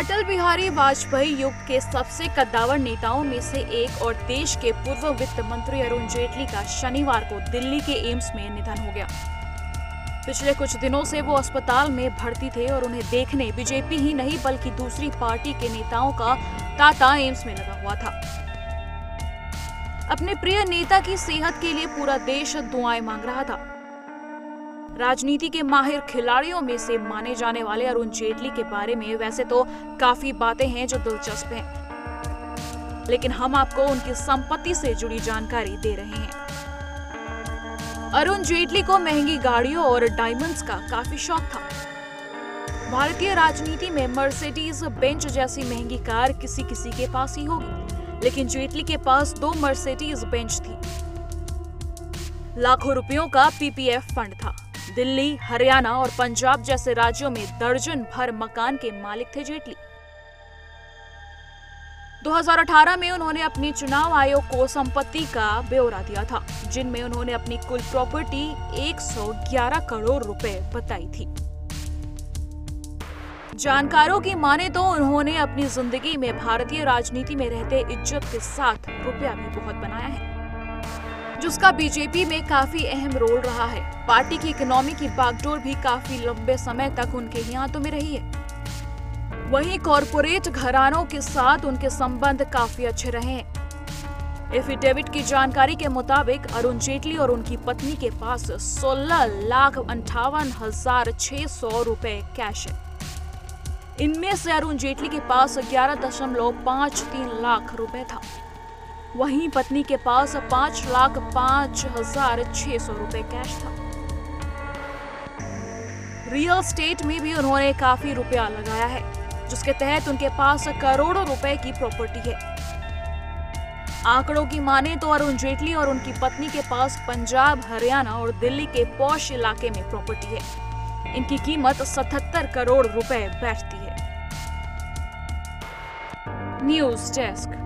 अटल बिहारी वाजपेयी युग के सबसे कद्दावर नेताओं में से एक और देश के पूर्व वित्त मंत्री अरुण जेटली का शनिवार को दिल्ली के एम्स में निधन हो गया। पिछले कुछ दिनों से वो अस्पताल में भर्ती थे और उन्हें देखने बीजेपी ही नहीं, बल्कि दूसरी पार्टी के नेताओं का तांता एम्स में लगा हुआ था। अपने प्रिय नेता की सेहत के लिए पूरा देश दुआएँ मांग रहा था। राजनीति के माहिर खिलाड़ियों में से माने जाने वाले अरुण जेटली के बारे में वैसे तो काफ़ी बातें हैं जो दिलचस्प हैं। लेकिन हम आपको उनकी संपत्ति से जुड़ी जानकारी दे रहे हैं। अरुण जेटली को महँगी गाड़ियों और डायमंड्स का काफ़ी शौक था। भारतीय राजनीति में मर्सिडीज बेंच जैसी महँगी कार किसी किसी के पास ही होगी, लेकिन जेटली के पास दो मर्सिडीज बेंच थी। लाखों रुपयों का पीपीएफ फंड था। दिल्ली, हरियाणा और पंजाब जैसे राज्यों में दर्जन भर मकान के मालिक थे जेटली। 2018 में उन्होंने अपनी चुनाव आयोग को संपत्ति का ब्यौरा दिया था, जिनमें उन्होंने अपनी कुल प्रॉपर्टी 111 करोड़ रुपए बताई थी। जानकारों की माने तो उन्होंने अपनी ज़िंदगी में भारतीय राजनीति में रहते इज़्ज़त के साथ रुपया भी बहुत बनाया है। जिसका बीजेपी में काफ़ी अहम रोल रहा है। पार्टी की इकोनॉमी की बागडोर भी काफ़ी लंबे समय तक उनके ही हाथों में रही है। वहीं कॉरपोरेट घरानों के साथ उनके संबंध काफ़ी अच्छे रहे हैं। एफिडेविट की जानकारी के मुताबिक अरुण जेटली और उनकी पत्नी के पास 16 लाख अंठावन हज़ार छह सौ रुपए कैश है। इनमें से अरुण जेटली के पास ग्यारह दशमलव पाँच तीन लाख रुपए था। वहीं पत्नी के पास पाँच लाख पाँच हज़ार छह सौ रुपए कैश था। रियल स्टेट में भी उन्होंने काफ़ी रुपया लगाया है, जिसके तहत उनके पास करोड़ों रुपए की प्रॉपर्टी है। आंकड़ों की माने तो अरुण जेटली और उनकी पत्नी के पास पंजाब, हरियाणा और दिल्ली के पौष इलाके में प्रॉपर्टी है। इनकी कीमत 77 करोड़ रुपए बैठती है। News desk